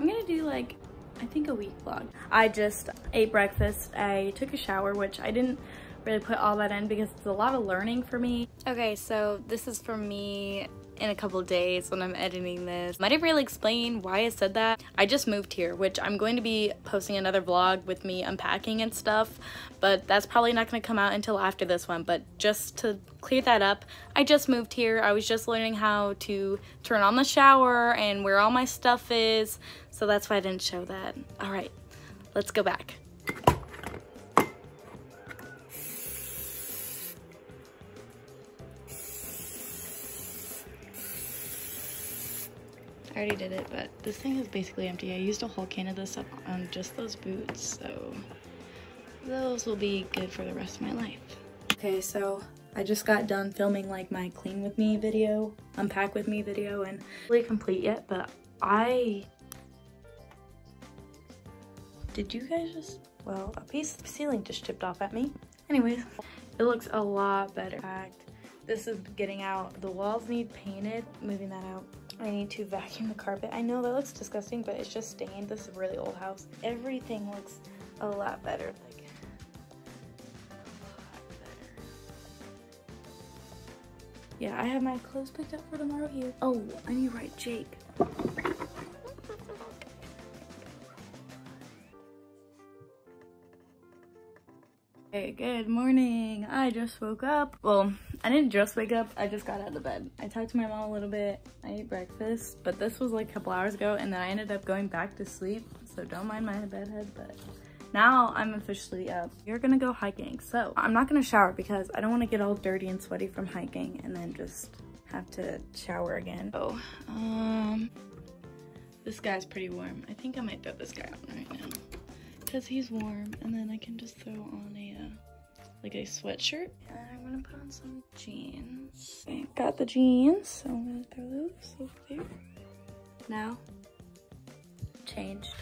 I'm gonna do like, I think a week vlog. I just ate breakfast. I took a shower, which I didn't really put all that in because it's a lot of learning for me. Okay, so this is for me in a couple days when I'm editing this. I didn't really explain why I said that. I just moved here, which I'm going to be posting another vlog with me unpacking and stuff, but that's probably not gonna come out until after this one. But just to clear that up, I just moved here. I was just learning how to turn on the shower and where all my stuff is. So that's why I didn't show that. All right, let's go back. Already did it, but this thing is basically empty. I used a whole can of this up on just those boots, so those will be good for the rest of my life. Okay, so I just got done filming like my clean with me video, unpack with me video, and really complete yet, but I... Did you guys just... Well, a piece of ceiling just chipped off at me. Anyways, it looks a lot better. In fact, this is getting out. The walls need painted, moving that out. I need to vacuum the carpet. I know that looks disgusting, but it's just stained. This is really old house. Everything looks a lot better. Like, Yeah, I have my clothes picked up for tomorrow here. Oh, I need to write Jake. Hey, good morning. I just woke up. Well, I didn't just wake up. I just got out of bed. I talked to my mom a little bit. I ate breakfast, but this was like a couple hours ago and then I ended up going back to sleep. So don't mind my bedhead, but now I'm officially up. You're gonna go hiking. So I'm not gonna shower because I don't wanna get all dirty and sweaty from hiking and then just have to shower again. Oh, um, this guy's pretty warm. I think I might throw this guy on right now because he's warm and then I can just throw on a uh, like a sweatshirt and I'm gonna put on some jeans. Okay, got the jeans, so I'm gonna throw those over there. Now, changed.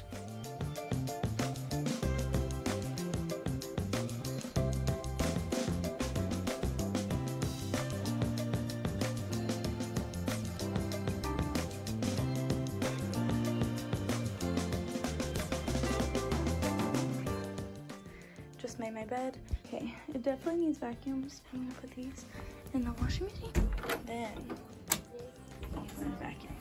Just made my bed. Okay, it definitely needs vacuums. I'm gonna put these in the washing machine. Then, vacuum.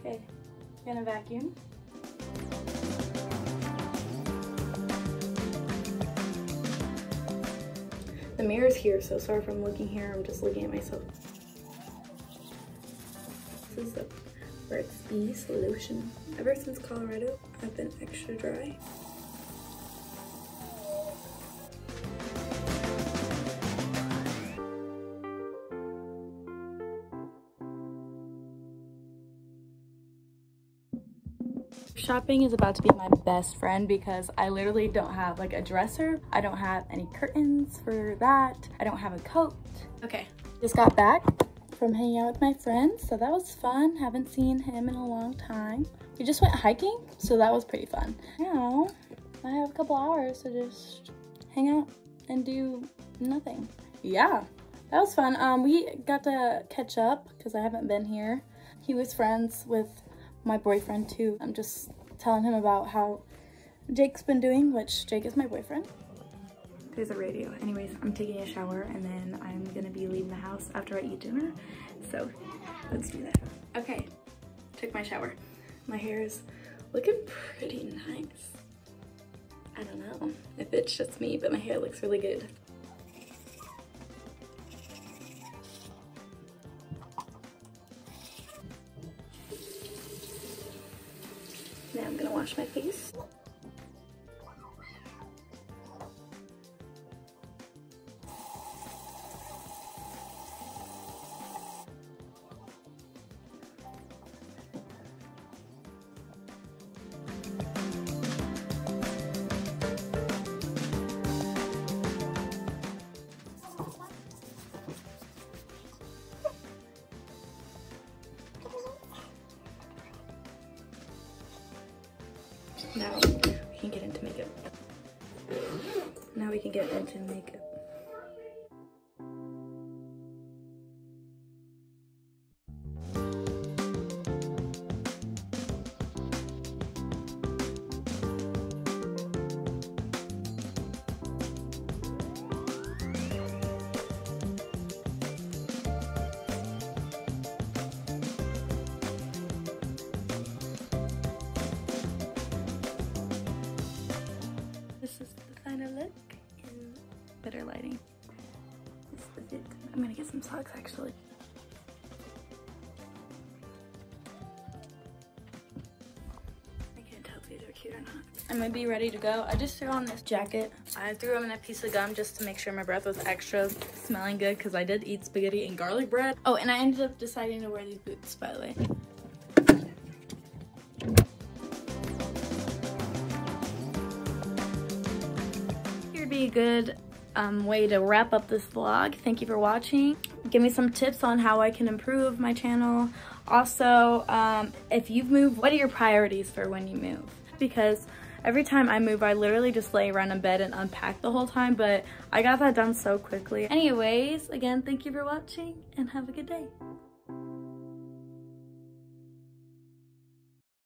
Okay, gonna vacuum. The mirror's here, so sorry if I'm looking here. I'm just looking at myself. This is the Burt's Bees lotion. Ever since Colorado, I've been extra dry. Shopping is about to be my best friend because I literally don't have like a dresser. I don't have any curtains for that. I don't have a coat. Okay, just got back from hanging out with my friends, so that was fun. Haven't seen him in a long time. We just went hiking, so that was pretty fun. Now, I have a couple hours to just hang out and do nothing. Yeah, that was fun. Um, we got to catch up because I haven't been here. He was friends with my boyfriend too. I'm just telling him about how Jake's been doing, which Jake is my boyfriend. There's a radio. Anyways, I'm taking a shower and then I'm gonna be leaving the house after I eat dinner. So let's do that. Okay, took my shower. My hair is looking pretty nice. I don't know if it's just me, but my hair looks really good. Now I'm gonna wash my face. Now we can get into makeup. Now we can get into makeup. Better lighting. I'm gonna get some socks actually. I can't tell if these are cute or not. I'm gonna be ready to go. I just threw on this jacket. I threw in a piece of gum just to make sure my breath was extra smelling good because I did eat spaghetti and garlic bread. Oh, and I ended up deciding to wear these boots, by the way. Here'd be a good um, way to wrap up this vlog. Thank you for watching. Give me some tips on how I can improve my channel. Also, um, if you've moved, what are your priorities for when you move? Because every time I move, I literally just lay around in bed and unpack the whole time, but I got that done so quickly. Anyways, again, thank you for watching and have a good day.